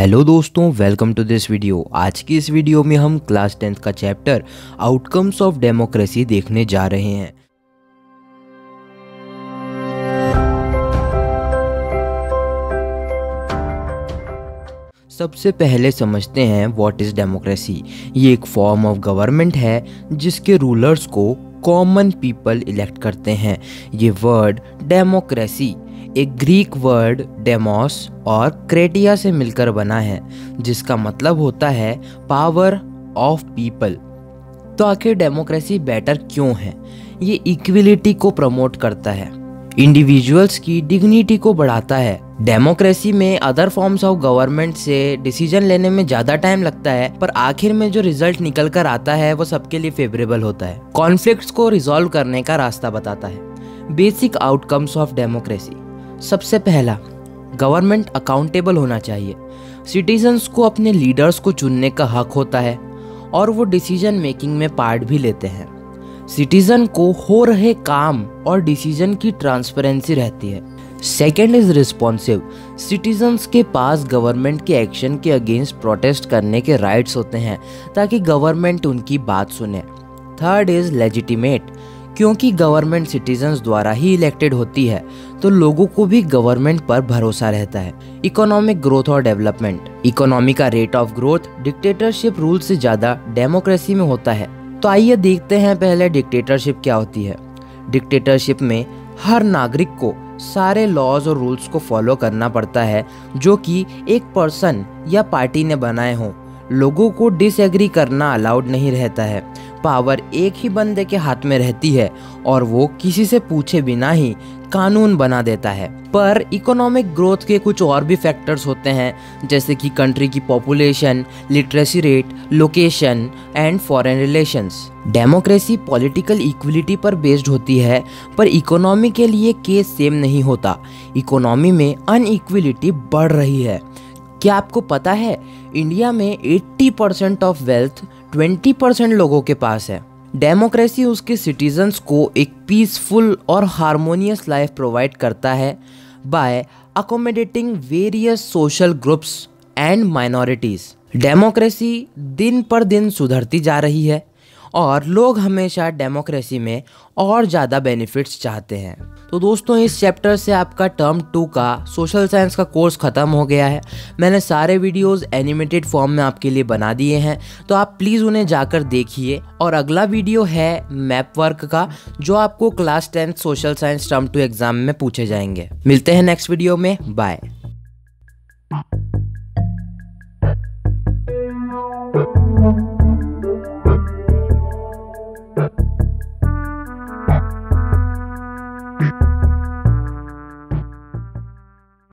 Hello दोस्तों welcome to this video आज की इस वीडियो में हम क्लास टेंथ का चैप्टर आउटकम्स ऑफ़ डेमोक्रेसी देखने जा रहे हैं। सबसे पहले समझते हैं व्हाट इज़ डेमोक्रेसी ये एक फॉर्म ऑफ़ गवर्नमेंट है, जिसके रूलर्स को कॉमन पीपल इलेक्ट करते हैं। ये वर्ड डेमोक्रेसी एक ग्रीक वर्ड, डेमोस, और क्रेटिया से मिलकर बना है, जिसका मतलब होता है पावर ऑफ़ पीपल तो आखिर डेमोक्रेसी बेटर क्यों है? ये इक्विलिटी को प्रमोट करता है। इंडिविजुअल्स की डिग्निटी को बढ़ाता है। डेमोक्रेसी में अदर फॉर्म्स ऑफ़ गवर्नमेंट से डिसीज़न लेने में ज़्यादा टाइम लगता है, पर आखिर में जो रिज़ल्ट निकल कर आता है, वो सबके लिए फेवरेबल होता है। कॉन्फ्लिक्ट्स को रिजोल्व करने का रास्ता बताता है। बेसिक आउटकम्स ऑफ़ डेमोक्रेसी सबसे पहला, गवर्नमेंट अकाउंटेबल होना चाहिए। सिटीजन्स को अपने लीडर्स को चुनने का हक होता है और वो डिसीज़न मेकिंग में पार्ट भी लेते हैं। सिटीजन को हो रहे काम और डिसीज़न की ट्रांसपेरेंसी रहती है। सेकेंड इज़ रिस्पॉन्सिव सिटीजन्स के पास गवर्नमेंट के एक्शन के अगेंस्ट प्रोटेस्ट करने के राइट्स होते हैं ताकि गवर्नमेंट उनकी बात सुने। थर्ड इज़ लेजिटिमेट क्योंकि गवर्नमेंट सिटीजन्स द्वारा ही इलेक्टेड होती है तो लोगों को भी गवर्नमेंट पर भरोसा रहता है। इकोनॉमिक ग्रोथ और डेवलपमेंट इकोनॉमी का rate of growth dictatorship rule से ज़्यादा डेमोक्रेसी में होता है। तो आइए देखते हैं पहले डिक्टेटरशिप क्या होती है। डिक्टेटरशिप में हर नागरिक को सारे लॉज और रूल्स को फॉलो करना पड़ता है, जो कि एक पर्सन या पार्टी ने बनाए हों। लोगों को डिसएग्री करना अलाउड नहीं रहता है। पावर एक ही बंदे के हाथ में रहती है और वो किसी से पूछे बिना ही कानून बना देता है। पर इकोनॉमिक ग्रोथ के कुछ और भी फैक्टर्स होते हैं, जैसे कि कंट्री की population literacy rate location and foreign relations democracy political equality पर बेस्ड होती है, पर इकोनॉमी के लिए केस सेम नहीं होता। इकोनॉमी में अनइक्विलिटी बढ़ रही है। क्या आपको पता है, इंडिया में 80 परसेंट ऑफ़ वेल्थ 20 परसेंट लोगों के पास है। डेमोक्रेसी उसके सिटीजन्स को एक पीसफुल और हारमोनियस लाइफ प्रोवाइड करता है by accommodating various social groups and minorities democracy दिन पर दिन सुधरती जा रही है। और लोग हमेशा डेमोक्रेसी में और ज़्यादा बेनिफिट्स चाहते हैं। तो दोस्तों, इस चैप्टर से आपका टर्म टू का सोशल साइंस का कोर्स ख़त्म हो गया है। मैंने सारे वीडियोस एनिमेटेड फॉर्म में आपके लिए बना दिए हैं। तो आप प्लीज़ उन्हें जाकर देखिए। और अगला वीडियो है मैप वर्क का, जो आपको class tenth social science term two exam में पूछे जाएँगे। मिलते हैं नेक्स्ट वीडियो में। बाय